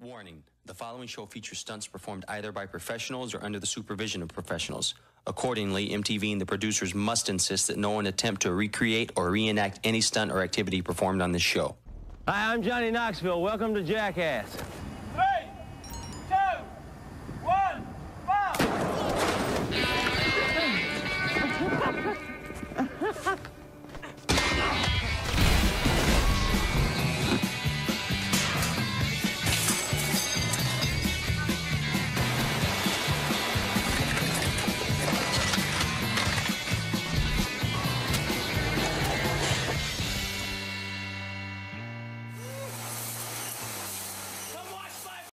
Warning the following show features stunts performed either by professionals or under the supervision of professionals. Accordingly, MTV and the producers must insist that no one attempt to recreate or reenact any stunt or activity performed on this show. Hi, I'm Johnny Knoxville. Welcome to Jackass.